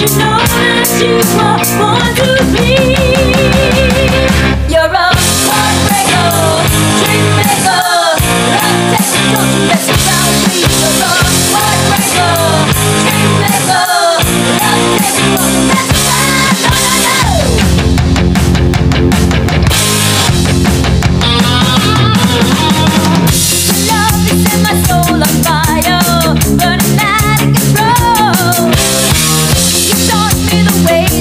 you know that you. are